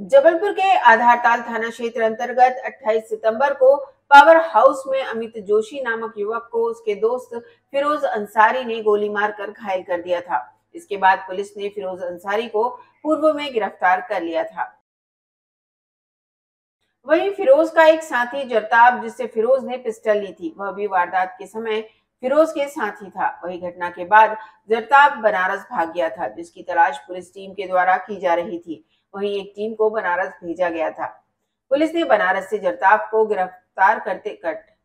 जबलपुर के आधारताल थाना क्षेत्र अंतर्गत 28 सितंबर को पावर हाउस में अमित जोशी नामक युवक को उसके दोस्त फिरोज अंसारी ने गोली मारकर घायल कर दिया था। इसके बाद पुलिस ने फिरोज अंसारी को पूर्व में गिरफ़्तार कर लिया था। वहीं फिरोज का एक साथी जरताब, जिससे फिरोज ने पिस्टल ली थी, वह भी वारदात के समय फिरोज के साथ था। वही घटना के बाद जरताब बनारस भाग गया था, जिसकी तलाश पुलिस टीम के द्वारा की जा रही थी। वहीं एक टीम को बनारस भेजा गया था। पुलिस ने बनारस से जरताप को गिरफ़्तार करते कट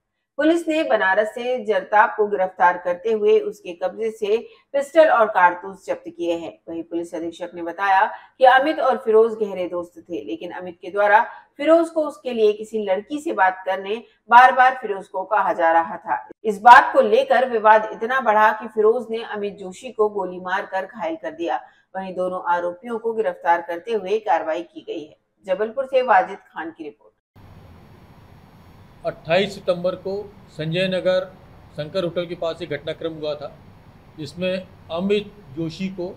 पुलिस ने बनारस से जरताब को गिरफ़्तार करते हुए उसके कब्जे से पिस्टल और कारतूस जब्त किए हैं। वहीं पुलिस अधीक्षक ने बताया कि अमित और फिरोज गहरे दोस्त थे, लेकिन अमित के द्वारा फिरोज को उसके लिए किसी लड़की से बात करने बार बार फिरोज को कहा जा रहा था। इस बात को लेकर विवाद इतना बढ़ा कि फिरोज ने अमित जोशी को गोली मारकर घायल कर दिया। वहीं दोनों आरोपियों को गिरफ़्तार करते हुए कार्रवाई की गई है। जबलपुर से वाजिद खान की रिपोर्ट। 28 सितंबर को संजय नगर शंकर होटल के पास एक घटनाक्रम हुआ था, जिसमें अमित जोशी को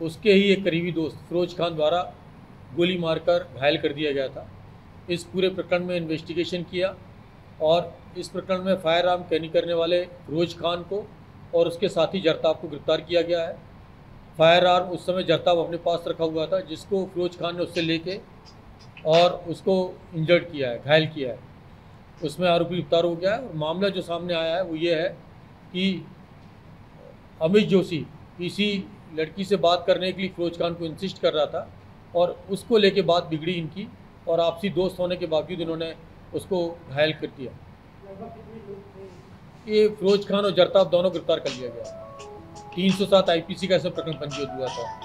उसके ही एक करीबी दोस्त फिरोज खान द्वारा गोली मारकर घायल कर दिया गया था। इस पूरे प्रकरण में इन्वेस्टिगेशन किया और इस प्रकरण में फायर आर्म कैनी करने वाले फिरोज खान को और उसके साथी जरताब को गिरफ़्तार किया गया है। फायर आर्म उस समय जरताब अपने पास रखा हुआ था, जिसको फिरोज खान ने उससे लेके और उसको इंजर्ड किया है, घायल किया है। उसमें आरोपी गिरफ़्तार हो गया है और मामला जो सामने आया है वो ये है कि अमित जोशी किसी लड़की से बात करने के लिए फिरोज खान को इंसिस्ट कर रहा था और उसको लेके बात बिगड़ी इनकी और आपसी दोस्त होने के बावजूद इन्होंने उसको घायल कर दिया। ये फिरोज खान और जरताब दोनों गिरफ़्तार कर लिया गया। तीन सौ सात आई पी सी का ऐसा प्रकरण पंजीकृत हुआ था।